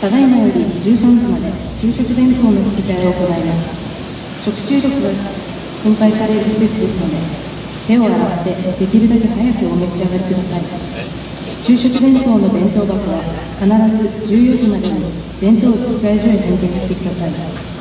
ただいまより13時まで昼食弁当の引き換えを行います。食中毒が心配される施設ですので、手を洗ってできるだけ早くお召し上がりください。昼食弁当の弁当箱は必ず14時までに弁当を引換所へ返却してください。「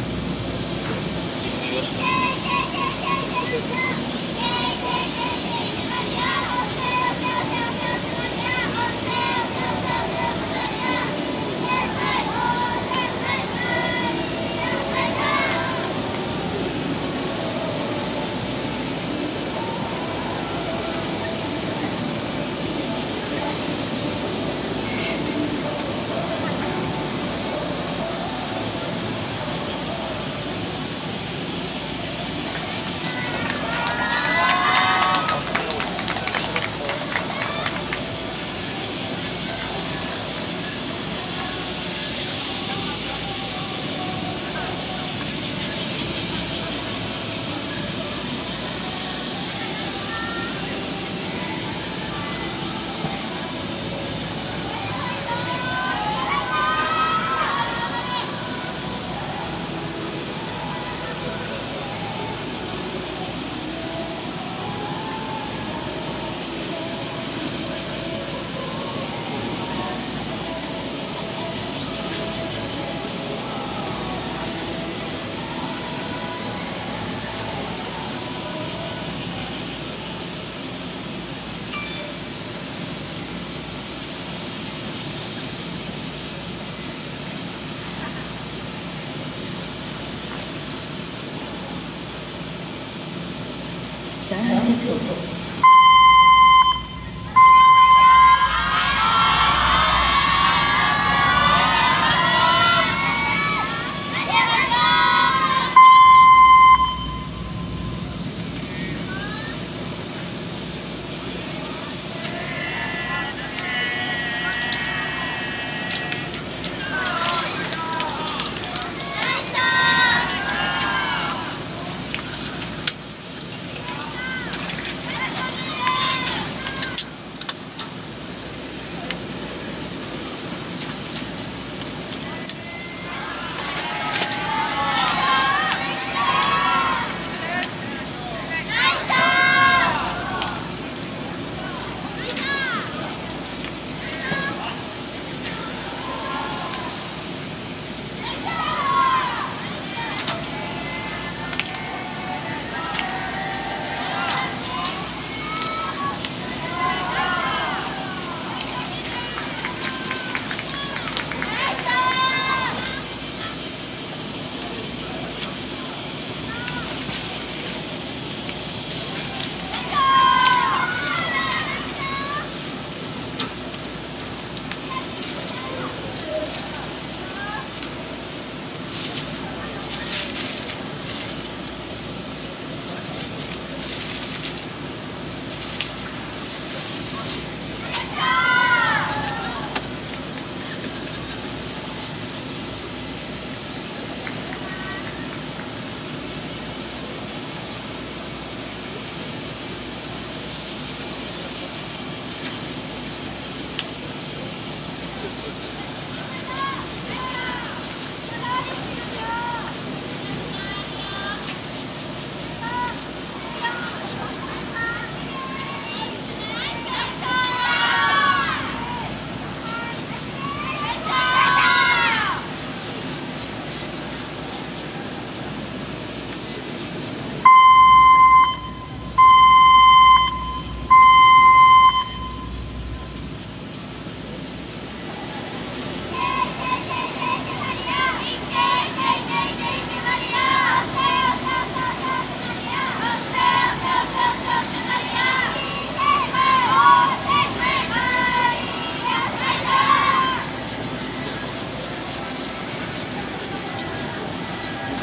I don't.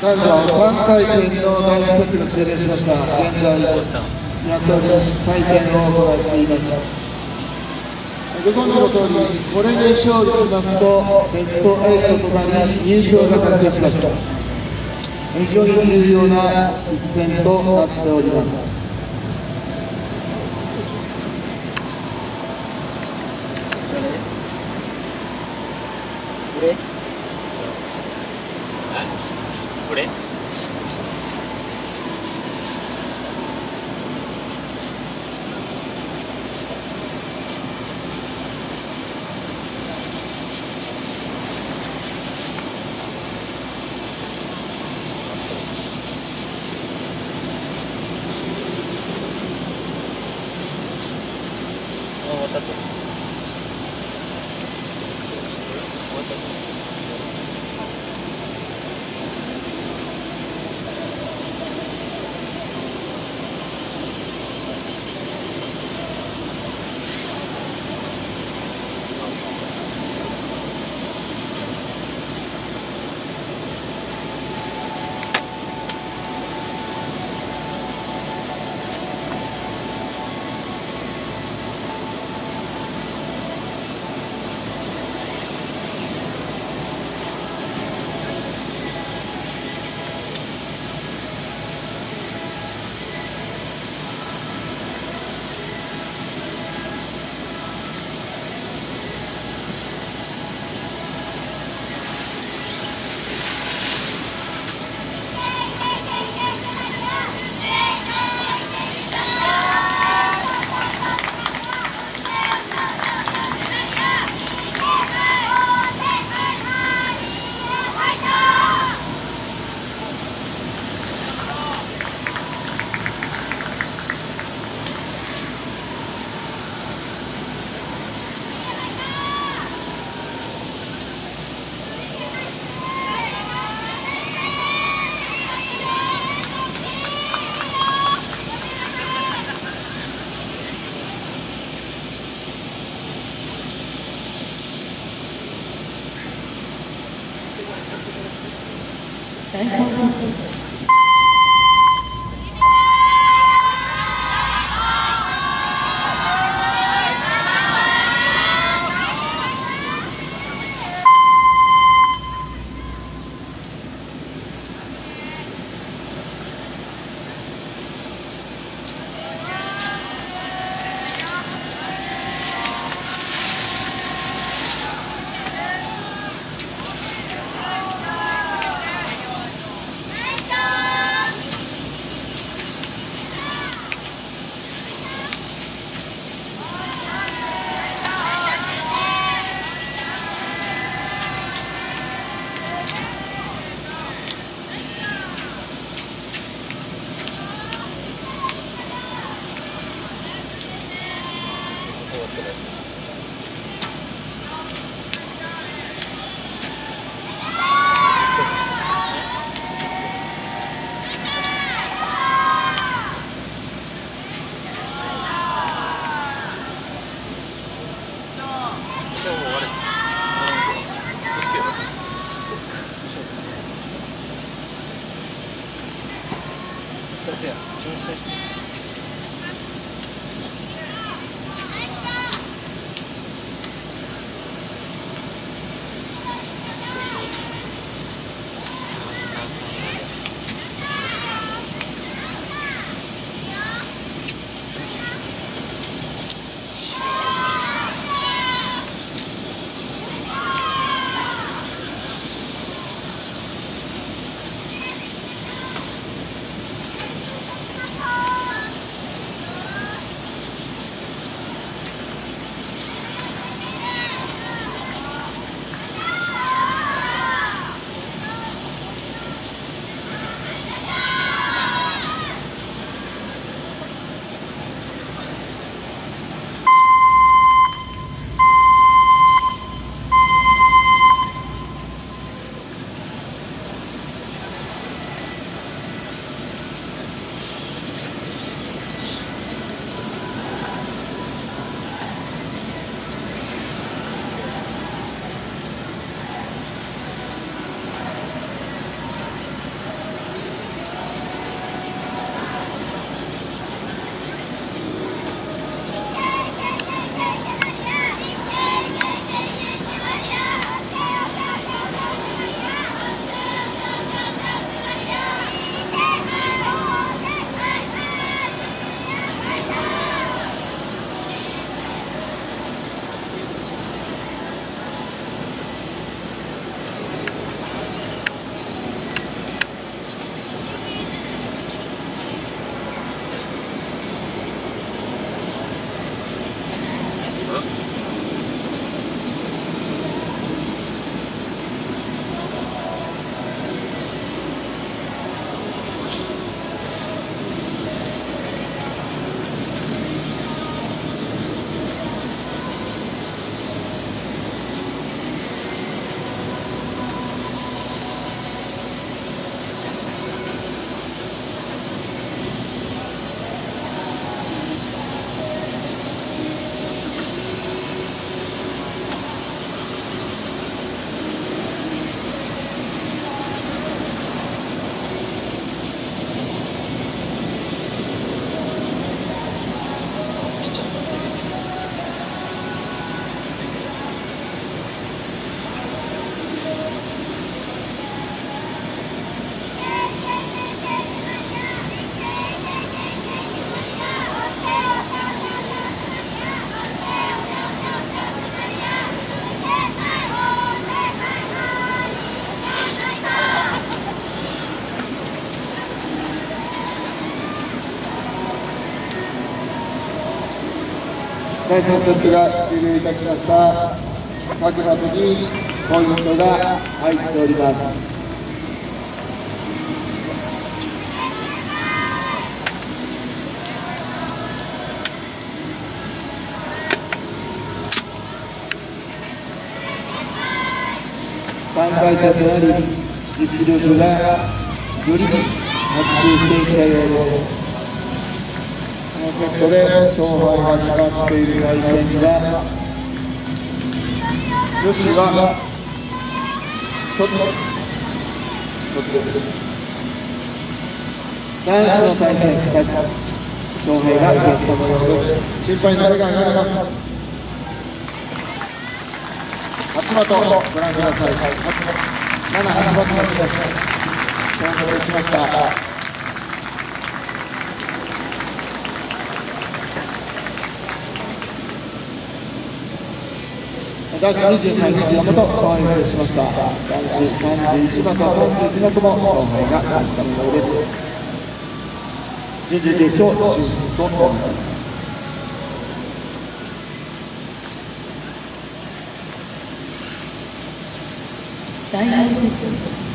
ト男女3回転の第1セットが終了しました。現在、やっております採点を行っています。ご存知の通り、これで勝利しますと、ベスト8となり優勝が確定しました。非常に重要な一戦となっております。第3セットが終了いたしました各マスにポイントが入っております。参拝者となり実力がより発揮していきたようです。このセットで勝敗が決まって。いる対戦が女子はちょっと男子の対戦2つ翔平がゲストのようです心配なれが上がります松本ご覧ください7、8番のです挑戦しました男子23日山本勝利しました男子31番と32番とも勝敗が出したようです準々決勝進出となります第4セ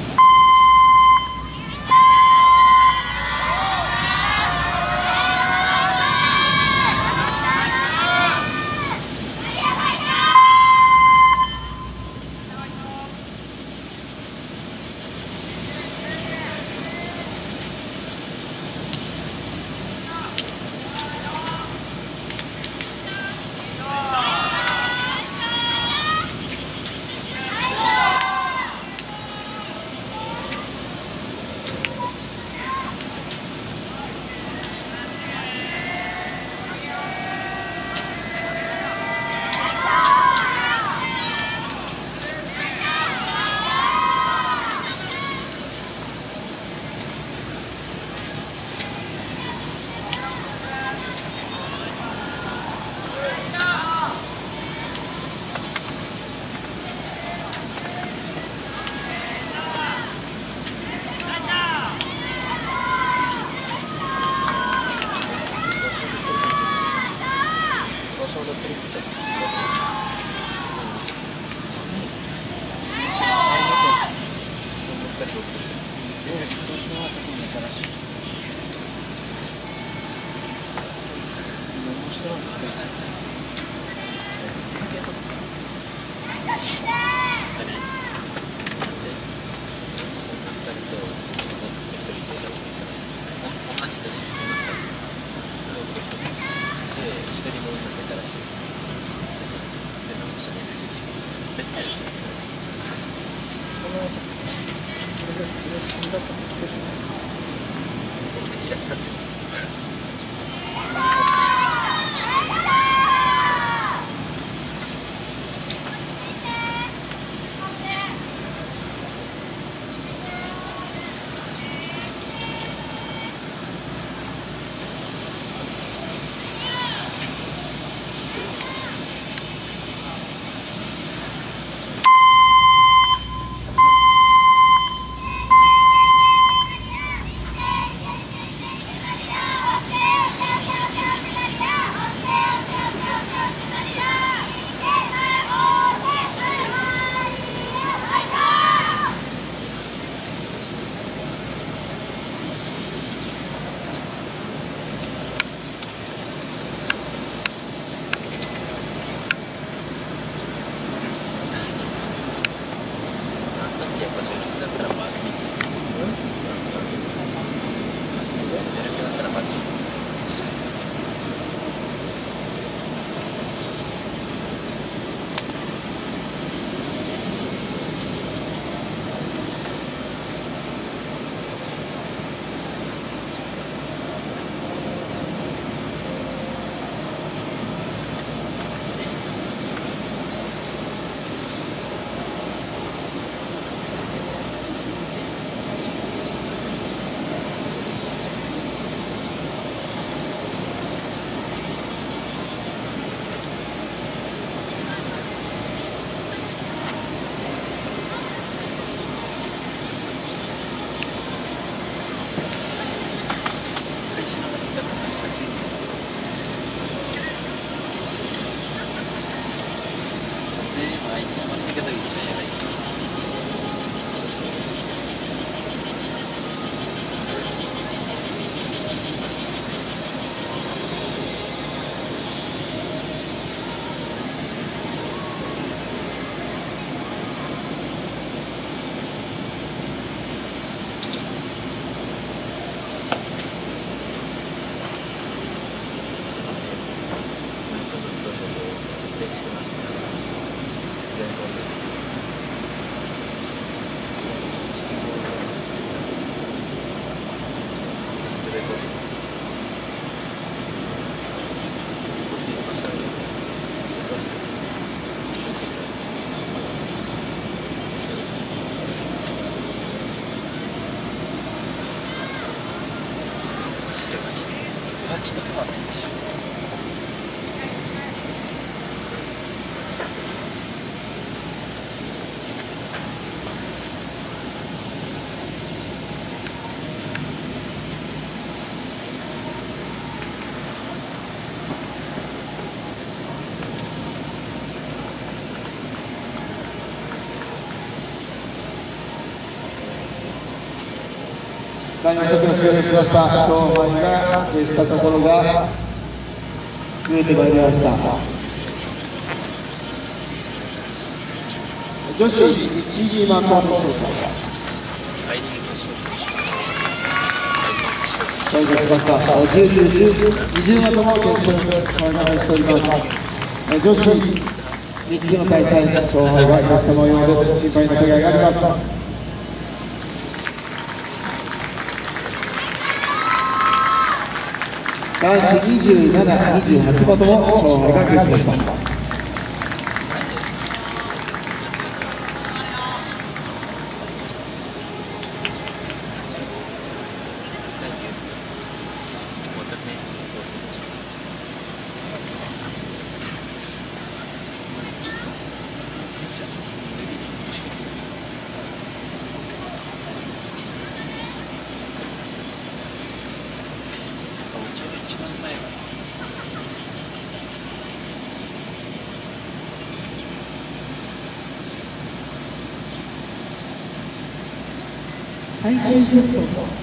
第4節が終了しました。勝敗が決したところが見えてまいりました。女子1次マカロン帰りに年を到着しました。10、10、20型も決勝にお願いしております。女子3つの大会勝敗が決した模様です。心配な声が上がります男子27、28馬とも勝敗が決しました。実際に言うとまたねお茶が一番前は最終ショ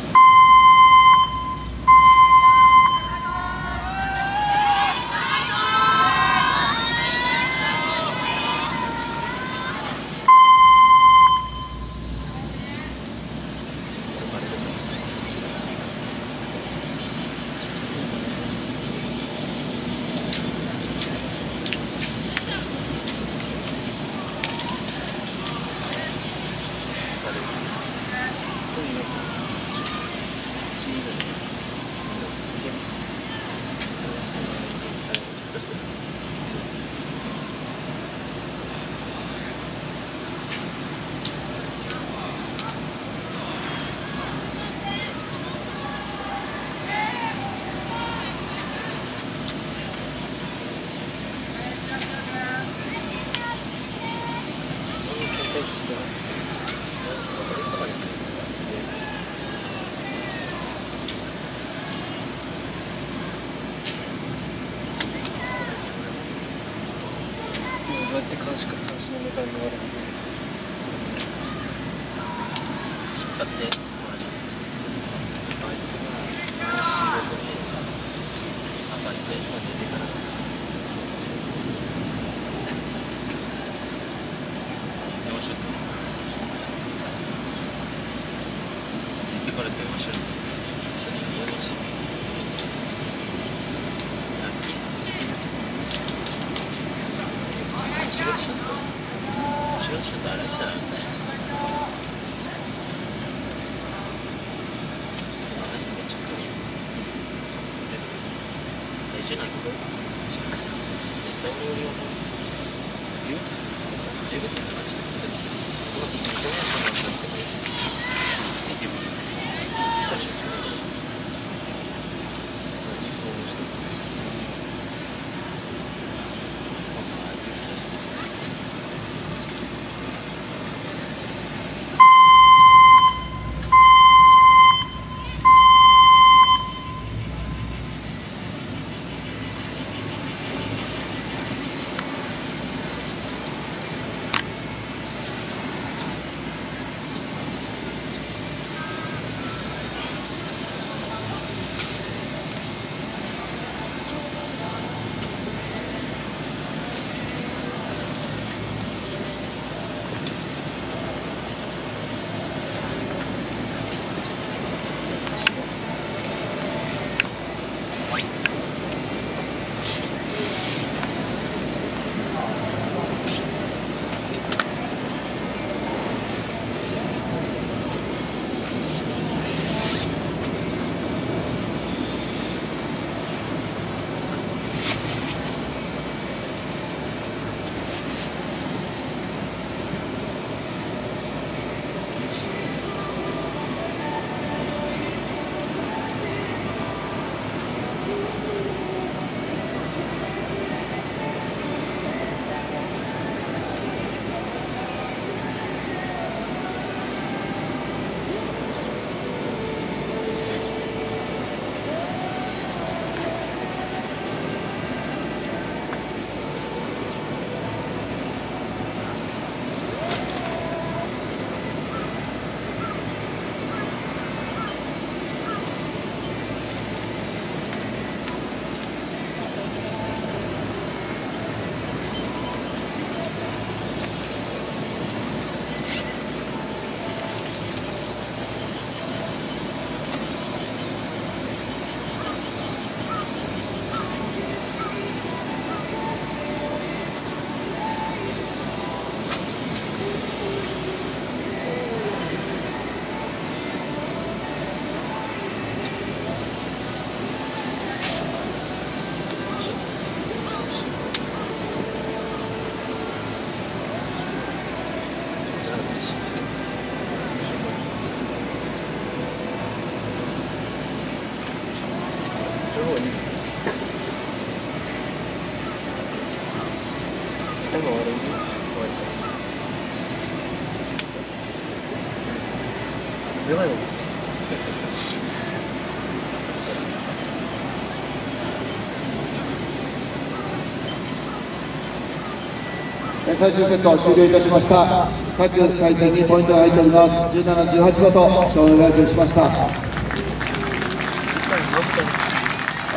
最終セット終了いたしました。各回転にポイントが入っております。17、18度と勝利がしました。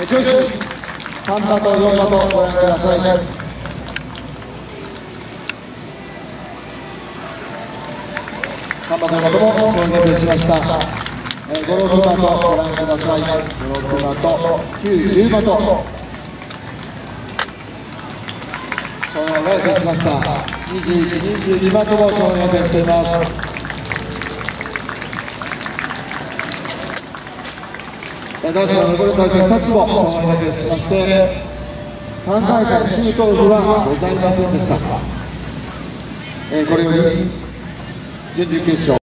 え女子3馬と4馬とご覧ください。3馬と4馬とも勝利しました。えー、5、6馬とご覧ください。5、6馬と9、10馬と勝利がいたしました21、22番とも勝利がしています男子の残り大会2つも勝利がしまして3大会シュートはございませんでした、えー、これより準々決勝。